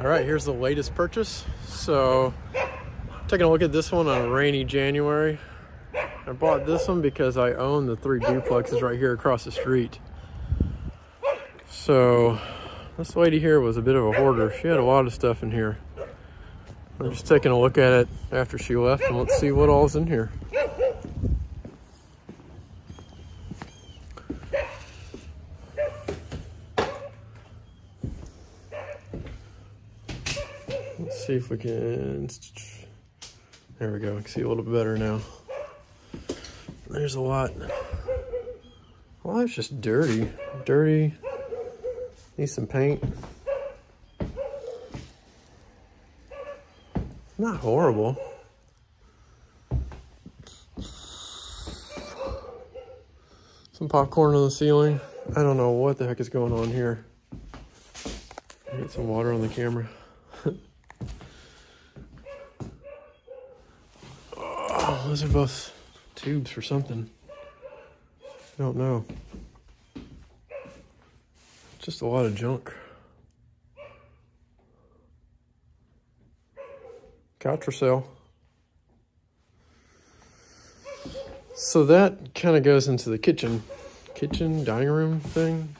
All right, here's the latest purchase. So, taking a look at this one on a rainy January. I bought this one because I own the three duplexes right here across the street. So, this lady here was a bit of a hoarder. She had a lot of stuff in here. I'm just taking a look at it after she left and let's see what all's in here. Let's see if we can, there we go, I can see a little bit better now. There's a lot. Well, it's just dirty, dirty, need some paint. Not horrible. Some popcorn on the ceiling. I don't know what the heck is going on here. Get some water on the camera. Oh, those are both tubes for something. I don't know. Just a lot of junk. couch for sale. So that kind of goes into the kitchen, kitchen, dining room thing.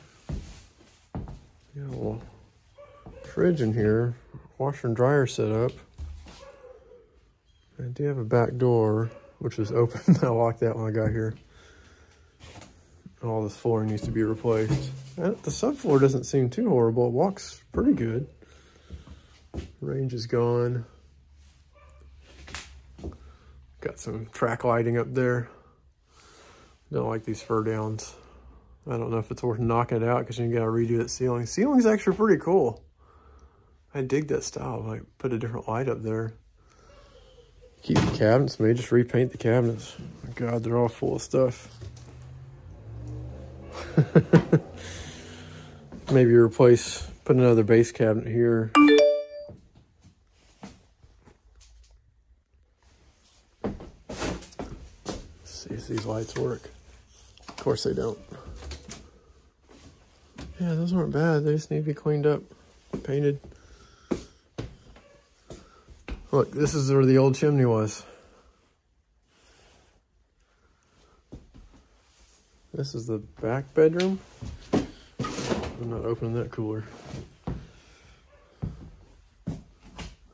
Got a little fridge in here, washer and dryer set up. I do have a back door, which is open. I locked that when I got here. All this flooring needs to be replaced. The subfloor doesn't seem too horrible. It walks pretty good. Range is gone. Got some track lighting up there. Don't like these fur downs. I don't know if it's worth knocking it out because you gotta redo that ceiling. Ceiling's actually pretty cool. I dig that style. Like put a different light up there. Keep the cabinets, maybe just repaint the cabinets. My God, they're all full of stuff. maybe replace, put another base cabinet here. See if these lights work. Of course they don't. Yeah, those aren't bad. They just need to be cleaned up, painted. Look, this is where the old chimney was. This is the back bedroom. I'm not opening that cooler. This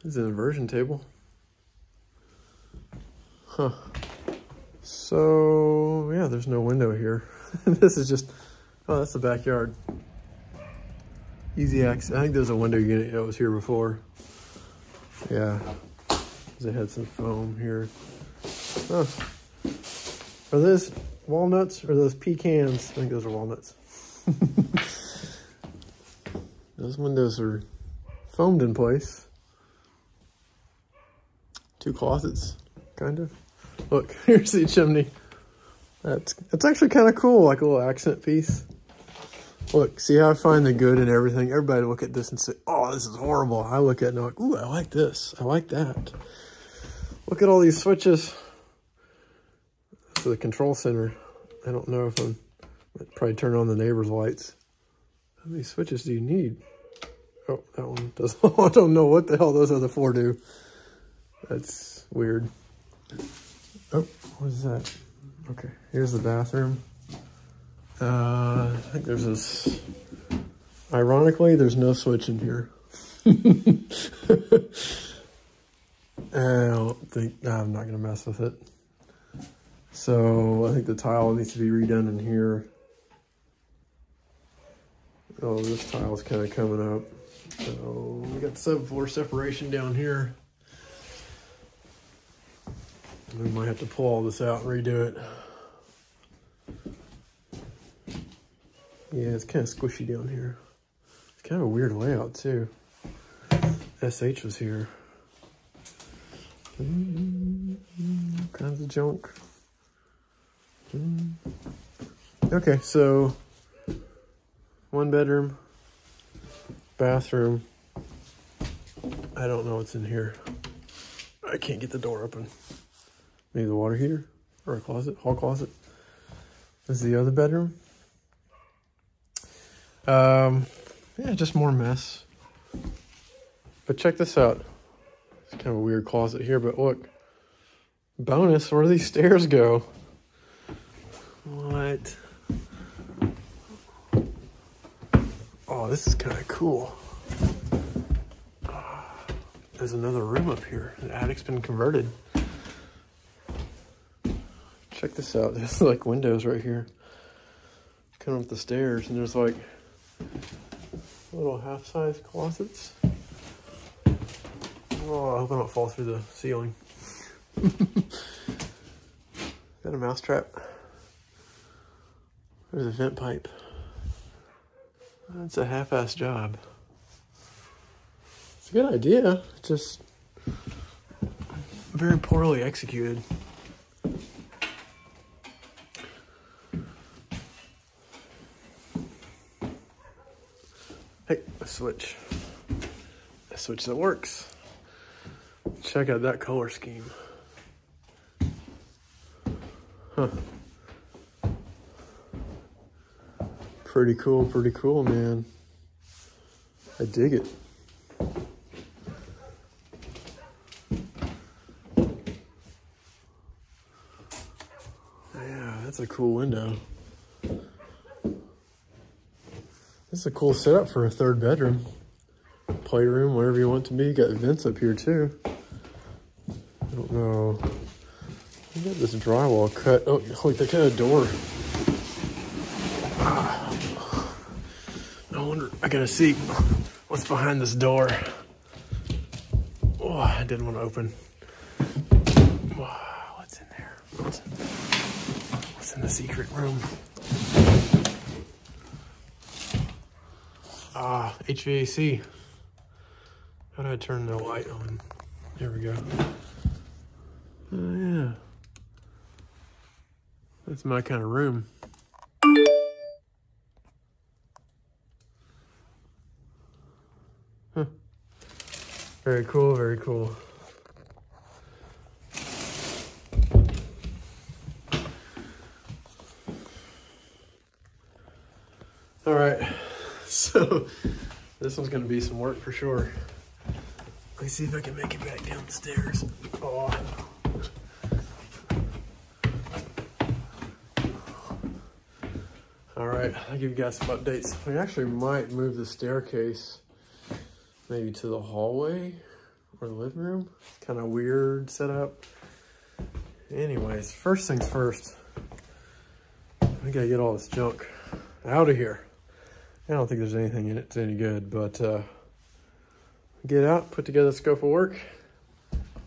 is an inversion table. Huh. So, yeah, there's no window here. this is just, oh, that's the backyard. Easy access. I think there's a window unit that was here before. Yeah, because they had some foam here. Oh, are those walnuts or those pecans? I think those are walnuts. those windows are foamed in place. Two closets, kind of. Look, here's the chimney. That's it's actually kind of cool, like a little accent piece. Look, see how I find the good in everything? Everybody look at this and say, oh, this is horrible. I look at it and I'm like, ooh, I like this. I like that. Look at all these switches. To the control center. I don't know if I'm, I'd probably turn on the neighbor's lights. How many switches do you need? Oh, that one doesn't. I don't know what the hell those other four do. That's weird. Oh, what is that? Okay, here's the bathroom. Uh, I think there's this, ironically, there's no switch in here. I don't think, I'm not gonna mess with it. So I think the tile needs to be redone in here. Oh, this tile's kind of coming up. So we got subfloor separation down here. We might have to pull all this out and redo it. Yeah, it's kind of squishy down here. It's kind of a weird layout too. SH was here. Mm -hmm. kinds of junk. Mm. Okay, so one bedroom, bathroom. I don't know what's in here. I can't get the door open. Maybe the water heater or a closet, hall closet. This is the other bedroom. Um, yeah, just more mess. But check this out. It's kind of a weird closet here, but look. Bonus, where do these stairs go? What? Oh, this is kind of cool. There's another room up here. The attic's been converted. Check this out. There's like windows right here. Coming up the stairs, and there's like little half-size closets. Oh, I hope I don't fall through the ceiling. Got a mousetrap. There's a vent pipe. That's a half-ass job. It's a good idea, just very poorly executed. Hey, a switch. A switch that works. Check out that color scheme. Huh. Pretty cool, pretty cool, man. I dig it. Yeah, that's a cool window. Is a cool setup for a third bedroom. Playroom, whatever you want to be. Got vents up here too. I don't know. I got this drywall cut. Oh, look, they cut a door. Ah. I wonder, I gotta see what's behind this door. Oh, I didn't want to open. What's in there? What's in the secret room? Ah, HVAC. How do I turn the light on? There we go. Oh, yeah. That's my kind of room. Huh. Very cool, very cool. All right, so this one's gonna be some work for sure. Let me see if I can make it back down the stairs. Oh. All right, I'll give you guys some updates. We actually might move the staircase maybe to the hallway or the living room. Kind of weird setup. Anyways, first things first, we gotta get all this junk out of here. I don't think there's anything in it that's any good, but uh, get out, put together a scope of work,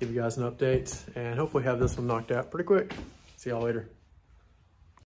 give you guys an update, and hopefully have this one knocked out pretty quick. See y'all later.